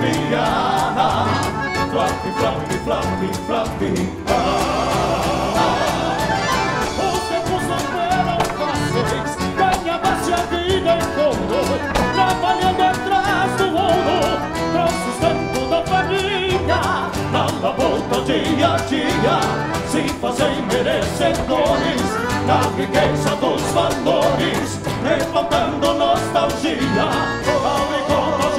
Colombiana. Floppy, floppy, floppy. Ah. Os tempos não eram fáceis, ganhava-se a é vida em couro, trabalhando atrás do ouro, para o sustento da família. Na volta dia a dia, se fazem merecedores na riqueza dos valores, levantando nostalgia. Oh, oh, oh,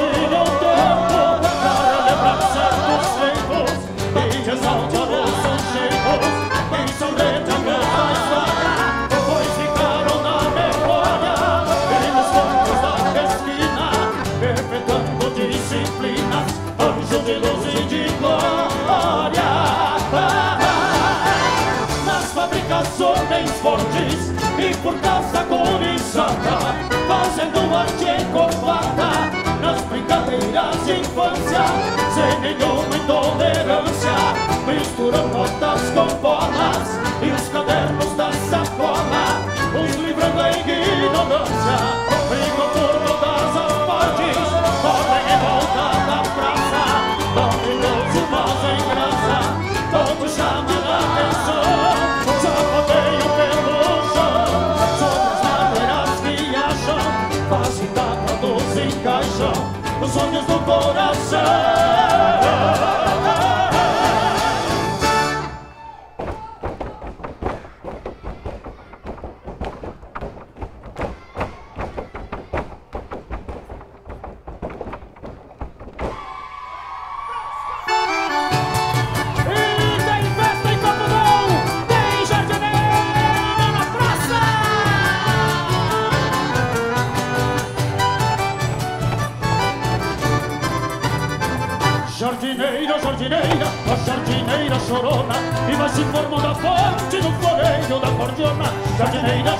sin infancia, se me de corazón.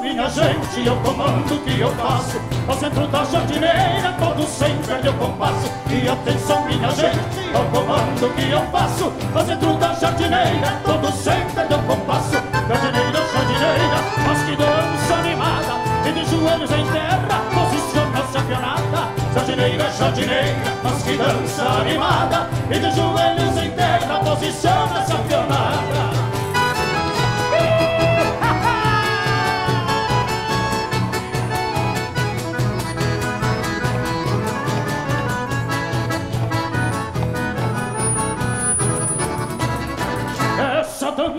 minha gente, eu comando que eu faço. Ao centro da jardineira, todo sempre é meu compasso. E atenção minha gente, ao comando que eu faço. Fazendo da jardineira Todo sempre deu compasso. Jardineira, jardineira Mas que dança animada. E de joelhos em terra Posiciona-se afianada. Jardineira, jardineira Mas que dança animada. E de joelhos em terra Posiciona-se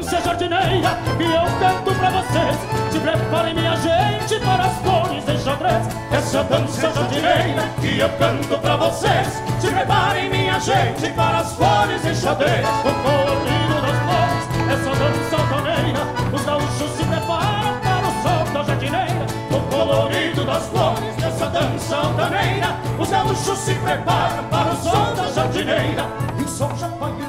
afianada jardineira que eu canto pra vocês. Se preparem, minha gente, para as flores de xadrez. Essa dança jardineira que eu canto pra vocês. Se preparem, minha gente, para as flores de xadrez. O colorido das flores, essa dança altaneira. Os gaúchos se preparam para o sol da jardineira. O colorido das flores, essa dança altaneira. Os gaúchos se preparam para o sol da jardineira. E o sol já vai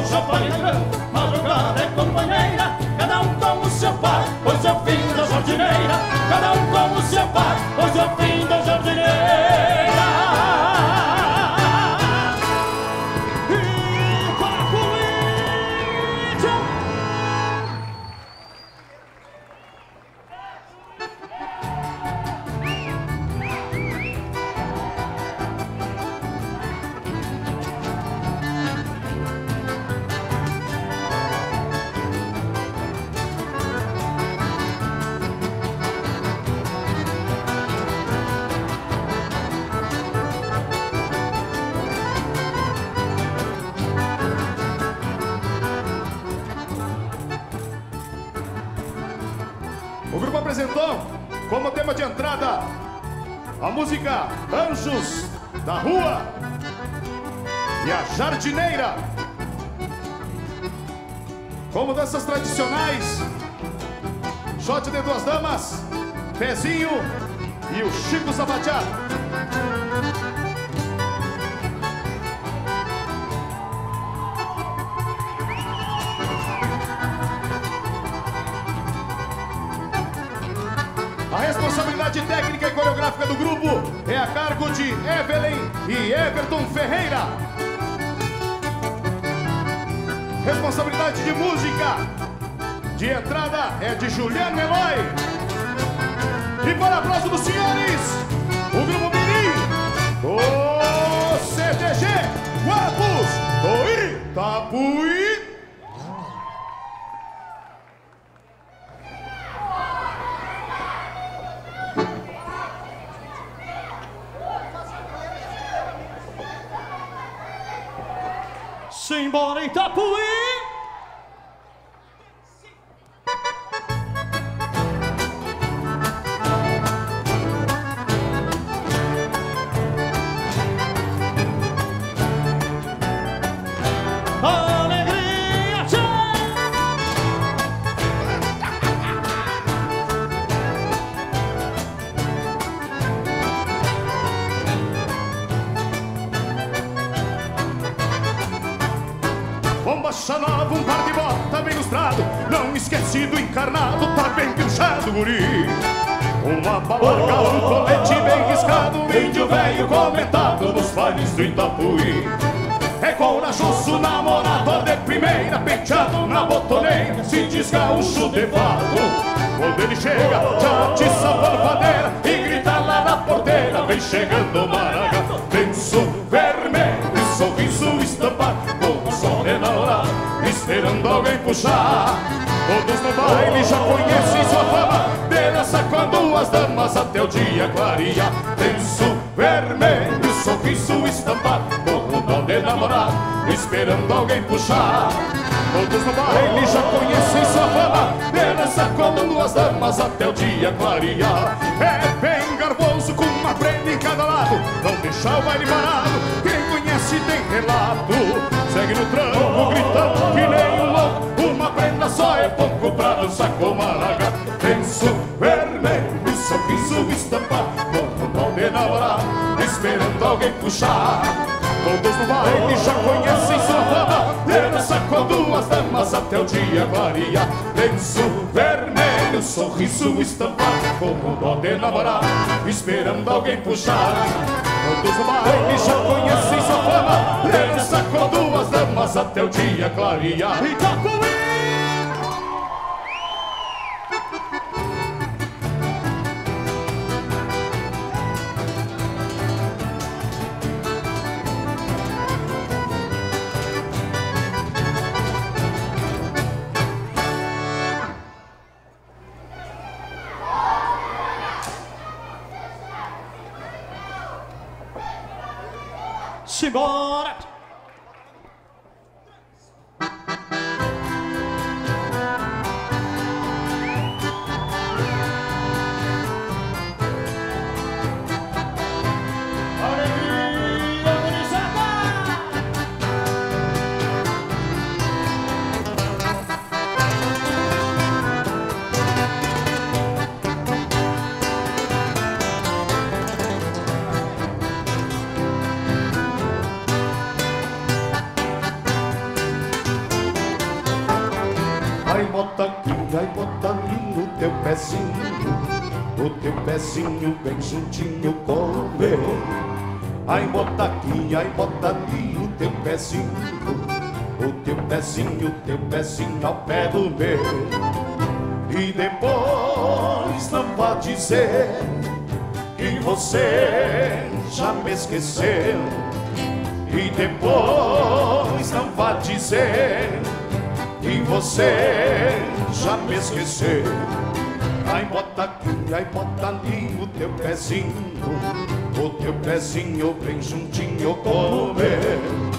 vai entrando, madrugada é companheira, cada um com o seu par, pois é o fim da jardineira, cada um com o seu par, pois é o fim da jardineira. Música Anjos da Rua e a Jardineira. Como danças tradicionais, shot de duas damas, pezinho e o Chico Sabateado. É a cargo de Evelyn e Everton Ferreira. Responsabilidade de música de entrada é de Juliano Eloy. E para aplauso dos senhores, o grupo Mirim, o CTG Guapos do Itapuí. Guri Uma balarga, um colete bem riscado Índio velho comentado nos bailes do Itapuí. É corajoso, namorado de primeira Penteado na botoneira, se diz gaúcho de fato Quando ele chega, já te salvadeira E grita lá na porteira, vem chegando o Maragato Lenço vermelho, sorriso estampado Com o sol enamorado, esperando alguém puxar Todos no baile já conhecem sua fama. Dança quando as damas até o dia clarear. Lenço vermelho, sorriso estampado. Com o dom de namorado, esperando alguém puxar. Todos no baile já conhecem sua fama. Dança quando as damas até o dia clarear. É bem garboso com uma prenda em cada lado. Não deixa o baile parado. Quem conhece tem relato. Segue no tranco gritando pouco pra dançar com malaga Lenço vermelho, sorriso estampado Com o dom de namorar Esperando alguém puxar. Todos no baile já conhecem sua fama. Dança com duas damas até o dia clarear Lenço vermelho, sorriso estampado Como dó de namorar Esperando alguém puxar. Todos no baile já conhecem sua fama. Dança com duas damas até o dia clarear Itapuí! Simbora! Bota aqui, ai, bota ali no teu pezinho O teu pezinho bem juntinho com o meu. Ai, bota aqui, ai, bota ali o teu pezinho O teu pezinho, o teu pezinho ao pé do meu. E depois não vá dizer Que você já me esqueceu. E depois não vá dizer que você já me esqueceu. Ai, bota aqui, ai, bota ali o teu pezinho, o teu pezinho bem juntinho com meu.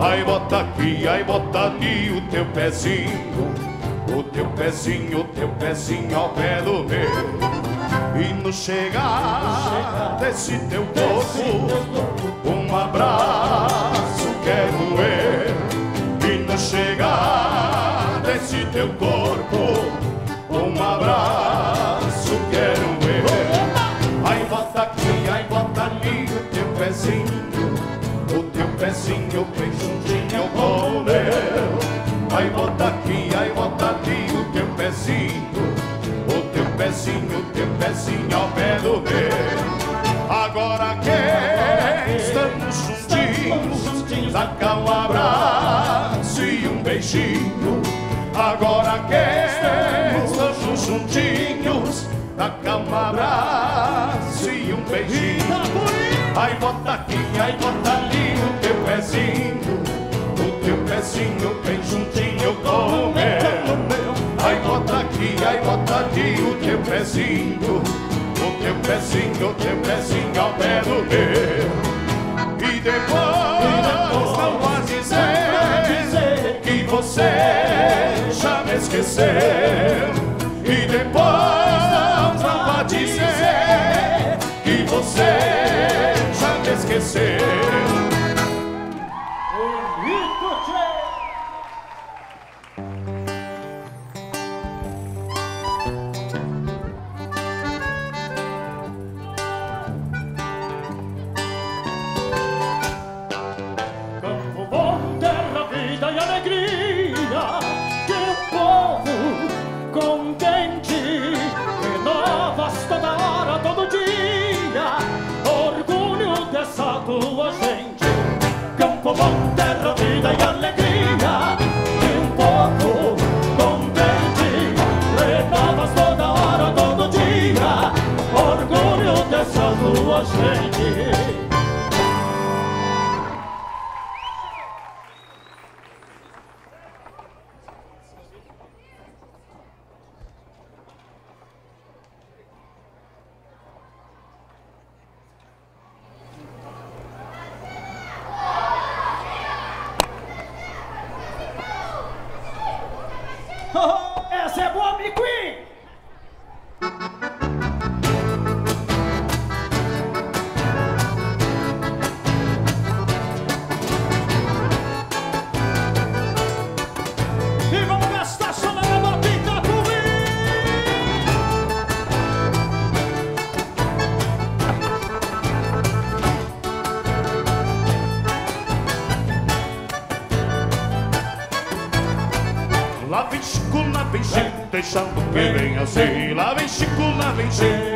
Ai, bota aqui, ai, bota ali o teu pezinho, o teu pezinho, o teu pezinho ao pé do meu. E no chegar desse teu corpo, um abraço quero eu. E no chegar desse teu corpo, um abraço juntinhos na cama, abraço e um beijinho. Aí bota aqui, aí bota ali o teu pezinho, o teu pezinho bem juntinho com o meu. Aí bota aqui, aí bota ali o teu pezinho, o teu pezinho, o teu pezinho ao pé do meu. E depois, e depois não vá dizer, dizer que você já me esqueceu. esquecer.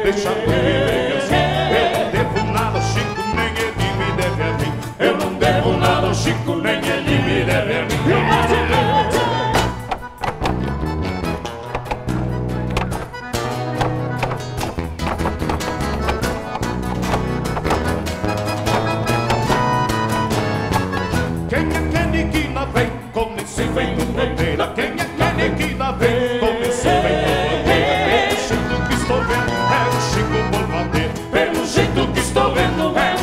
Deixa ele.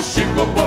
Chicago.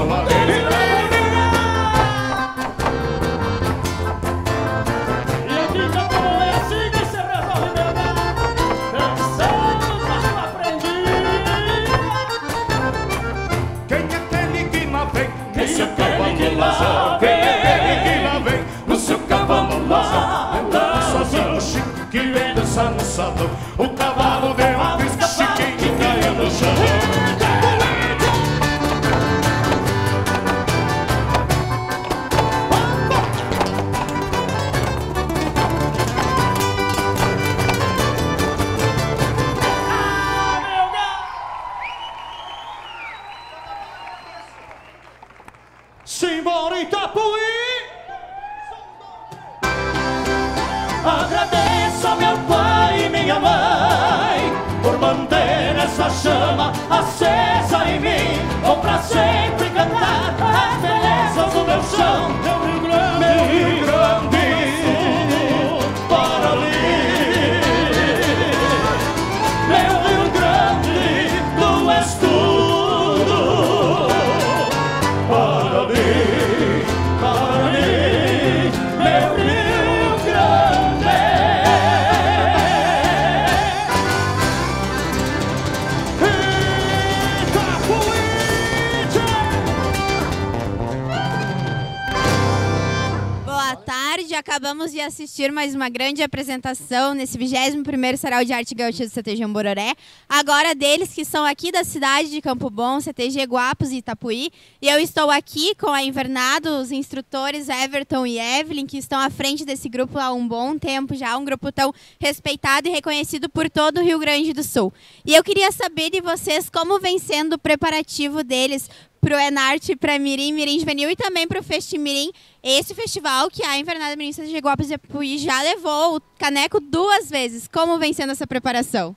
Acabamos de assistir mais uma grande apresentação nesse 21º Sarau de Arte Gaúcha do CTG Bororé. Agora deles que são aqui da cidade de Campo Bom, CTG Guapos e Itapuí. E eu estou aqui com a Invernado, os instrutores Everton e Evelyn, que estão à frente desse grupo há um bom tempo já, um grupo tão respeitado e reconhecido por todo o Rio Grande do Sul. E eu queria saber de vocês como vem sendo o preparativo deles para o Enarte, para Mirim, Mirim Juvenil e também para o Festimirim. Esse festival que a Invernada Mirim de Guapos e já levou o caneco duas vezes. Como vem sendo essa preparação?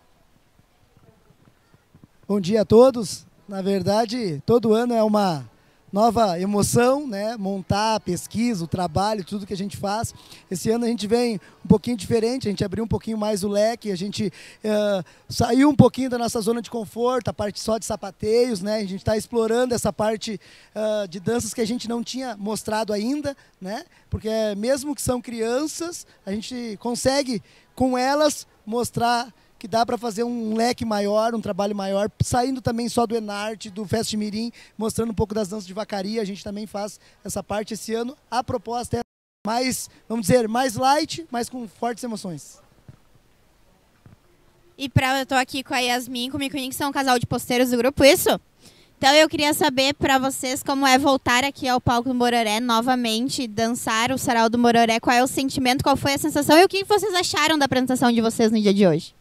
Bom dia a todos. Na verdade, todo ano é uma nova emoção, né? Montar a pesquisa, o trabalho, tudo que a gente faz. Esse ano a gente vem um pouquinho diferente, a gente abriu um pouquinho mais o leque, a gente uh, saiu um pouquinho da nossa zona de conforto, a parte só de sapateios, né? A gente está explorando essa parte uh, de danças que a gente não tinha mostrado ainda, né? Porque mesmo que são crianças, a gente consegue com elas mostrar que dá para fazer um leque maior, um trabalho maior, saindo também só do Enarte, do Fest Mirim, mostrando um pouco das danças de vacaria. A gente também faz essa parte esse ano. A proposta é mais, vamos dizer, mais light, mas com fortes emoções. E para eu estou aqui com a Yasmin, com o Micuinho, que são um casal de posteiros do grupo, isso? Então eu queria saber para vocês como é voltar aqui ao palco do Mororé novamente, dançar o sarau do Mororé, qual é o sentimento, qual foi a sensação e o que vocês acharam da apresentação de vocês no dia de hoje?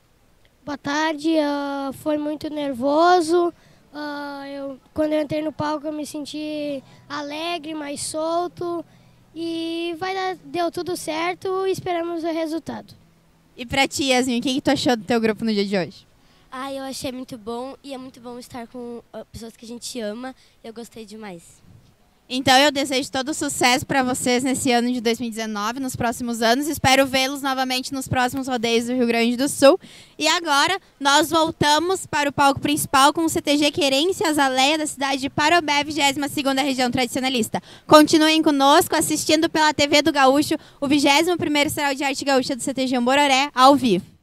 Boa tarde, uh, foi muito nervoso. Uh, eu, quando eu entrei no palco eu me senti alegre, mais solto e vai dar, deu tudo certo e esperamos o resultado. E pra ti, Yasmin, o que, que tu achou do teu grupo no dia de hoje? Ah, eu achei muito bom e é muito bom estar com pessoas que a gente ama. Eu gostei demais. Então eu desejo todo sucesso para vocês nesse ano de 2019, nos próximos anos. Espero vê-los novamente nos próximos rodeios do Rio Grande do Sul. E agora nós voltamos para o palco principal com o CTG Querência Azaleia da cidade de Parobé, 22ª região tradicionalista. Continuem conosco assistindo pela TV do Gaúcho o 21º Sarau de Arte Gaúcha do CTG Bororé ao vivo.